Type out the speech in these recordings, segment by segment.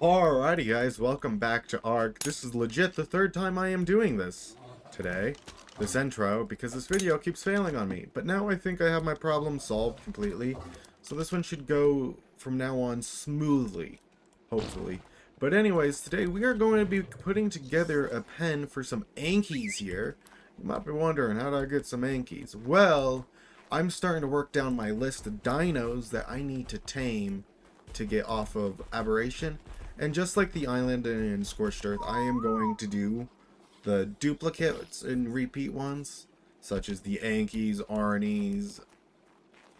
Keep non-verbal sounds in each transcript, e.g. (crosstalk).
Alrighty guys, welcome back to ARK. This is legit the third time I am doing this today, this intro, because this video keeps failing on me. But now I think I have my problem solved completely, so this one should go from now on smoothly, hopefully. But anyways, today we are going to be putting together a pen for some Ankies here. You might be wondering, how do I get some Ankies? Well, I'm starting to work down my list of dinos that I need to tame to get off of Aberration. And just like the island in Scorched Earth, I am going to do the duplicates and repeat ones, such as the Ankies, Arnies,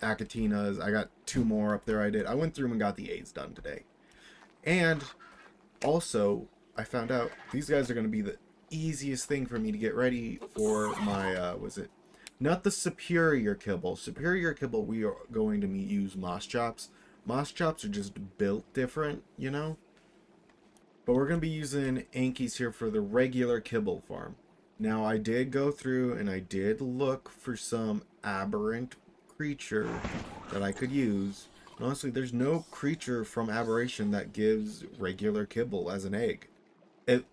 Achatinas. I got two more up there I did. I went through and got the A's done today. And also, I found out these guys are going to be the easiest thing for me to get ready for my, uh, was it not the superior kibble. Superior kibble, we are going to use Moschops. Moss chops are just built different, you know? But we're going to be using Ankies here for the regular kibble farm. Now, I did go through and I did look for some aberrant creature that I could use. And honestly, there's no creature from Aberration that gives regular kibble as an egg. It,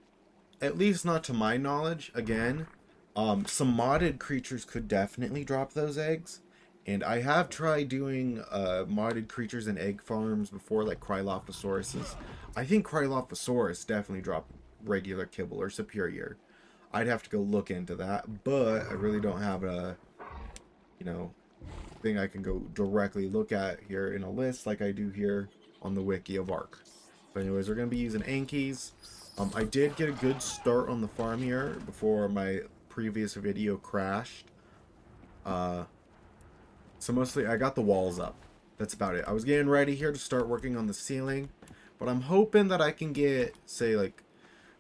at least not to my knowledge. Again, um, some modded creatures could definitely drop those eggs. And I have tried doing uh, modded creatures and egg farms before, like Cryolophosauruses. I think Cryolophosaurus definitely dropped regular kibble or superior. I'd have to go look into that, but I really don't have a, you know, thing I can go directly look at here in a list like I do here on the wiki of ARK. But anyways, we're going to be using Ankies. Um, I did get a good start on the farm here before my previous video crashed. Uh, so mostly I got the walls up. That's about it. I was getting ready here to start working on the ceiling. But I'm hoping that I can get, say, like,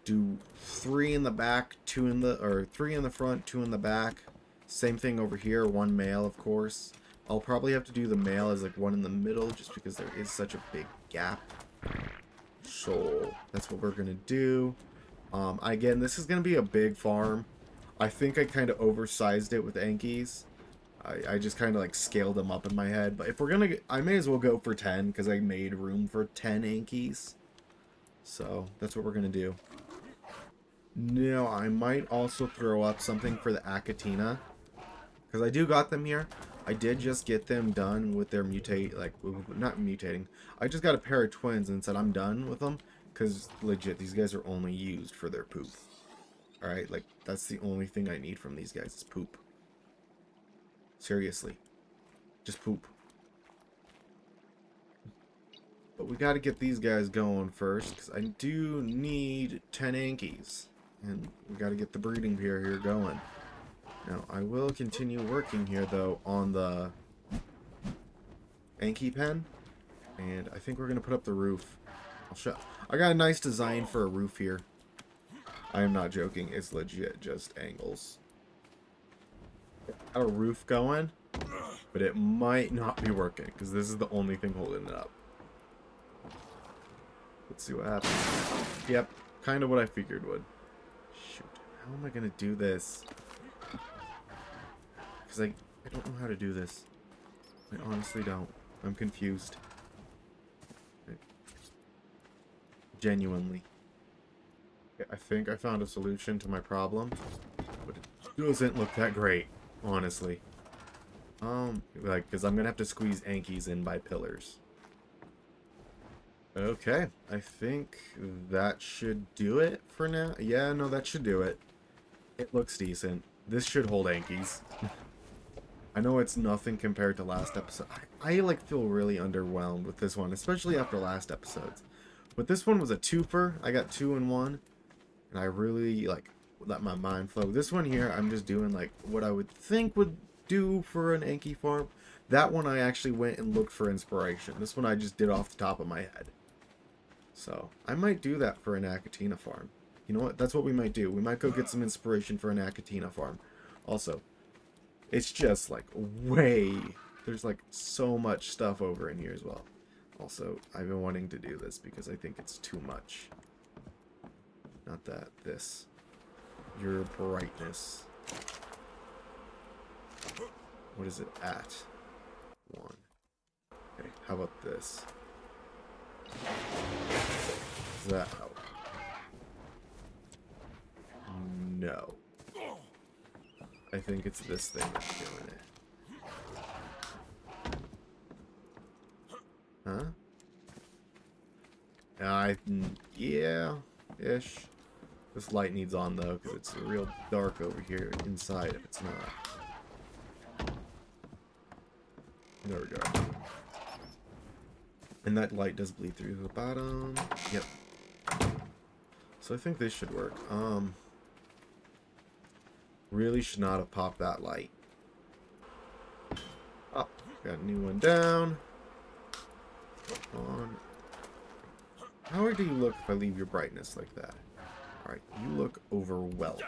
do three in the back, two in the, or three in the front, two in the back. Same thing over here, one male, of course. I'll probably have to do the male as, like, one in the middle, just because there is such a big gap. So, that's what we're going to do. Um, again, this is going to be a big farm. I think I kind of oversized it with Ankies. I, I just kind of like scaled them up in my head. But if we're going to, I may as well go for 10 because I made room for 10 Ankies. So that's what we're going to do. Now, I might also throw up something for the Achatina. Because I do got them here. I did just get them done with their mutate, like, not mutating. I just got a pair of twins and said I'm done with them. Because, legit, these guys are only used for their poop. Alright, like, that's the only thing I need from these guys is poop. Seriously. Just poop. But we gotta get these guys going first, because I do need 10 Ankies. And we gotta get the breeding pair here going. Now, I will continue working here, though, on the Anki pen. And I think we're gonna put up the roof. I'll show. I got a nice design for a roof here. I am not joking. It's legit just angles. A roof going, but it might not be working because this is the only thing holding it up. Let's see what happens. Yep, kind of what I figured would. Shoot, how am I going to do this? Because I, I don't know how to do this. I honestly don't. I'm confused. Genuinely. I think I found a solution to my problem, but it doesn't look that great honestly. Um, like, because I'm going to have to squeeze Ankies in by pillars. Okay, I think that should do it for now. Yeah, no, that should do it. It looks decent. This should hold Ankies. I know it's nothing compared to last episode. I, I, like, feel really underwhelmed with this one, especially after last episodes. But this one was a twofer. I got two in one. And I really, like, let my mind flow. This one here, I'm just doing like what I would think would do for an Anki farm. That one I actually went and looked for inspiration. This one I just did off the top of my head. So, I might do that for an Achatina farm. You know what? That's what we might do. We might go get some inspiration for an Achatina farm. Also, it's just like way... There's like so much stuff over in here as well. Also, I've been wanting to do this because I think it's too much. Not that, this your brightness. What is it at? One. Okay, how about this? Is that out? No. I think it's this thing that's doing it. Huh? I, yeah, ish. This light needs on though, because it's real dark over here inside if it's not. There we go. And that light does bleed through the bottom. Yep. So I think this should work. Um, really should not have popped that light. Up. Oh, got a new one down. On. How do you look if I leave your brightness like that? Alright, you look overwhelmed.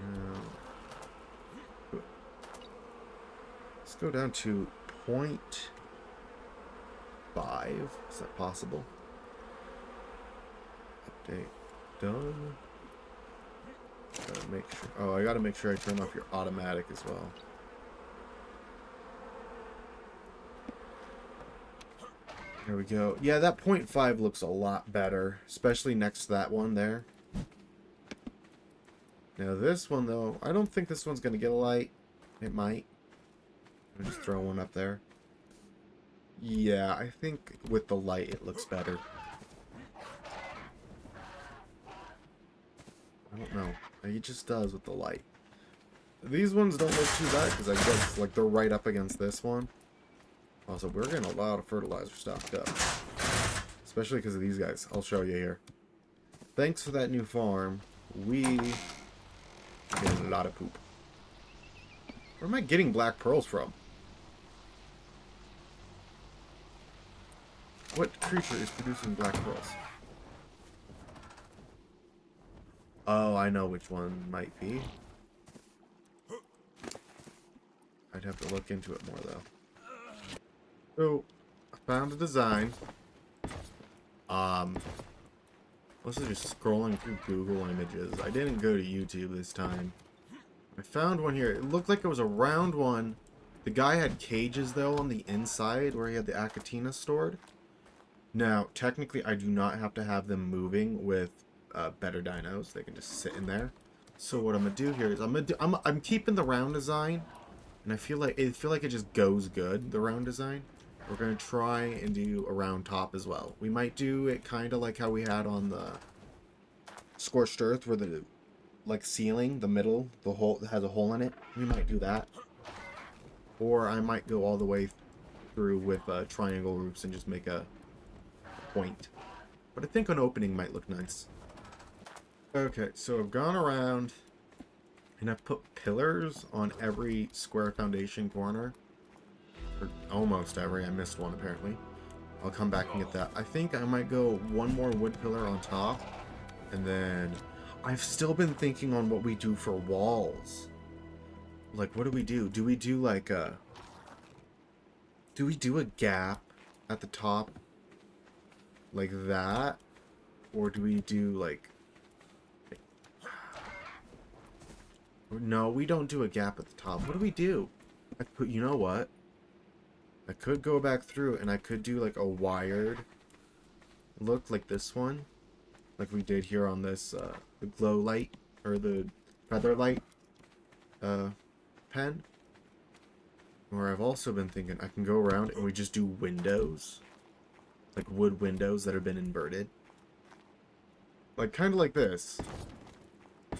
Now, let's go down to point five. Is that possible? Update done. Gotta make sure. Oh, I gotta make sure I turn off your automatic as well. There we go. Yeah, that 0.5 looks a lot better, especially next to that one there. Now this one, though, I don't think this one's going to get a light. It might. I'll just throw one up there. Yeah, I think with the light it looks better. I don't know. It just does with the light. These ones don't look too bad because I guess like they're right up against this one. Also, we're getting a lot of fertilizer stocked up. Especially because of these guys. I'll show you here. Thanks for that new farm. We get a lot of poop. Where am I getting black pearls from? What creature is producing black pearls? Oh, I know which one might be. I'd have to look into it more, though. So, I found a design. Um, is just scrolling through Google images. I didn't go to YouTube this time. I found one here. It looked like it was a round one. The guy had cages, though, on the inside where he had the Achatina stored. Now, technically, I do not have to have them moving with uh, better dinos. They can just sit in there. So what I'm gonna do here is I'm gonna do, I'm I'm keeping the round design, and I feel like I feel like it just goes good the round design. We're going to try and do a round top as well. We might do it kind of like how we had on the Scorched Earth, where the like ceiling, the middle, the hole that has a hole in it. We might do that. Or I might go all the way through with uh, triangle roofs and just make a point. But I think an opening might look nice. Okay, so I've gone around and I've put pillars on every square foundation corner. Or almost every. I missed one, apparently. I'll come back and get that. I think I might go one more wood pillar on top. And then... I've still been thinking on what we do for walls. Like, what do we do? Do we do, like, a... Do we do a gap at the top? Like that? Or do we do, like... (sighs) No, we don't do a gap at the top. What do we do? I put, you know what? I could go back through and I could do like a wired look like this one. Like we did here on this, uh, the glow light, or the feather light, uh, pen. Or I've also been thinking I can go around and we just do windows. Like wood windows that have been inverted. Like, kind of like this.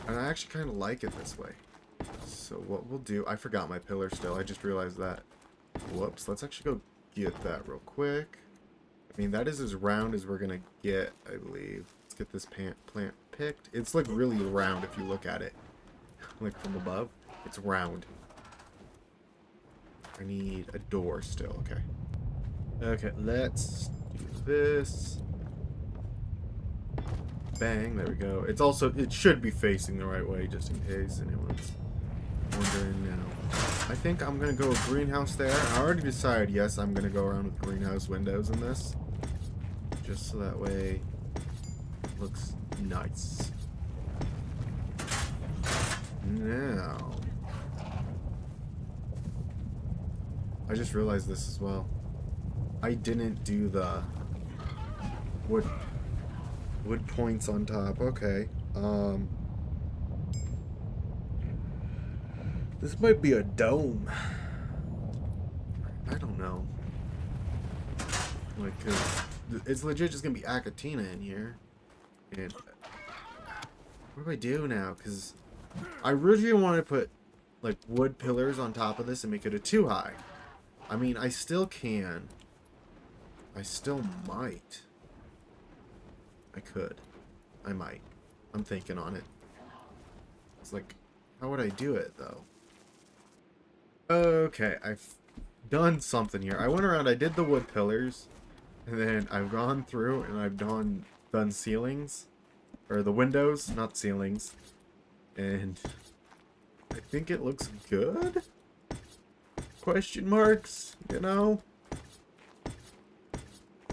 And I actually kind of like it this way. So what we'll do, I forgot my pillar still, I just realized that. Whoops, let's actually go get that real quick. I mean, that is as round as we're going to get, I believe. Let's get this plant, plant picked. It's like really round if you look at it. (laughs) like from above. It's round. I need a door still, okay. Okay, let's do this. Bang, there we go. It's also, it should be facing the right way just in case anyone's wondering now. I think I'm to go with greenhouse there. I already decided, yes, I'm to go around with greenhouse windows in this. Just so that way it looks nice. Now. I just realized this as well. I didn't do the wood wood points on top. Okay. Um This might be a dome. I don't know. Like, it's legit just gonna be Achatina in here. And what do I do now? Cause I originally wanted to put like wood pillars on top of this and make it a two high. I mean, I still can. I still might. I could. I might. I'm thinking on it. It's like, how would I do it though? Okay, I've done something here. I went around, I did the wood pillars, and then I've gone through and I've done done ceilings, or the windows, not ceilings, and I think it looks good? Question marks, you know?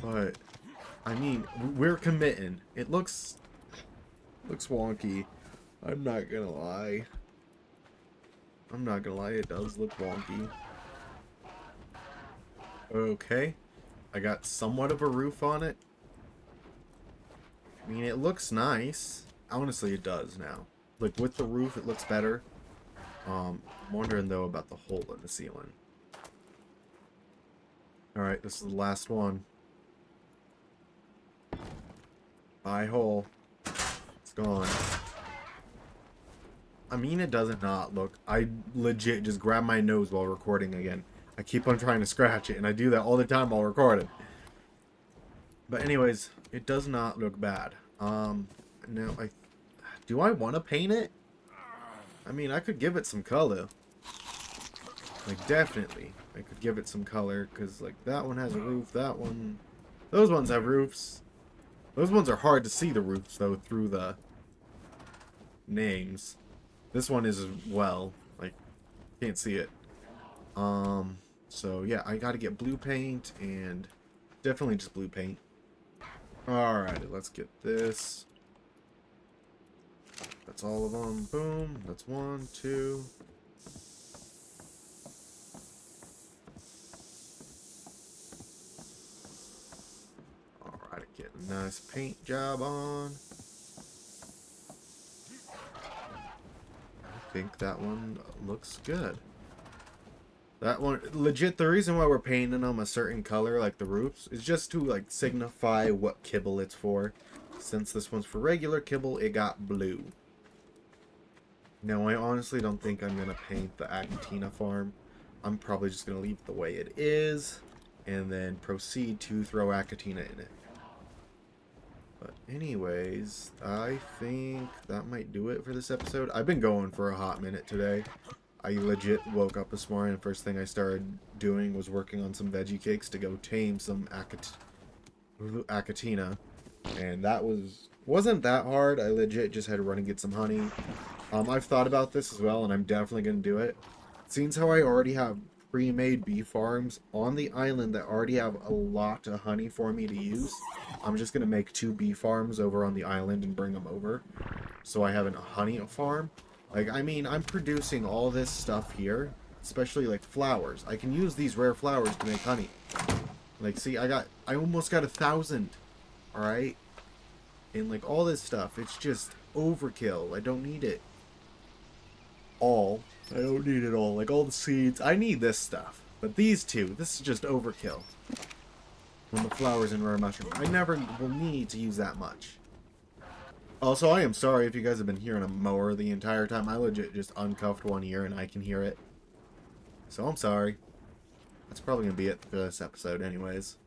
But, I mean, we're committing. It looks, looks wonky. I'm not gonna lie. I'm not gonna lie, it does look wonky. Okay. I got somewhat of a roof on it. I mean, it looks nice. Honestly, it does now. Like, with the roof, it looks better. Um, I'm wondering, though, about the hole in the ceiling. Alright, this is the last one. Eye hole. It's gone. I mean, it doesn't not look. I legit just grab my nose while recording again. I keep on trying to scratch it, and I do that all the time while recording. But anyways, it does not look bad. Um, now, I... Do I want to paint it? I mean, I could give it some color. Like, definitely. I could give it some color, because, like, that one has a roof, that one... Those ones have roofs. Those ones are hard to see the roofs, though, through the names. This one is well. Like, can't see it. Um, so yeah, I gotta get blue paint and definitely just blue paint. Alright, let's get this. That's all of them. Boom. That's one, two. Alright, get a nice paint job on. Think that one looks good. That one, legit, the reason why we're painting them a certain color, like the roofs, is just to, like, signify what kibble it's for. Since this one's for regular kibble, it got blue. Now, I honestly don't think I'm going to paint the Achatina farm. I'm probably just going to leave it the way it is, and then proceed to throw Achatina in it. But anyways, I think that might do it for this episode. I've been going for a hot minute today. I legit woke up this morning and first thing I started doing was working on some veggie cakes to go tame some Achat Achatina. And that was wasn't that hard. I legit just had to run and get some honey. Um, I've thought about this as well, and I'm definitely going to do it. Seems how I already have pre-made bee farms on the island that already have a lot of honey for me to use. I'm just going to make two bee farms over on the island and bring them over. So I have a honey farm. Like, I mean, I'm producing all this stuff here, especially like flowers. I can use these rare flowers to make honey. Like, see, I got, I almost got a thousand. Alright? And like all this stuff, it's just overkill. I don't need it all. I don't need it all. Like all the seeds. I need this stuff. But these two, this is just overkill. When the flowers and rare mushroom. I never will need to use that much. Also, I am sorry if you guys have been hearing a mower the entire time. I legit just uncuffed one ear and I can hear it. So I'm sorry. That's probably going to be it for this episode anyways.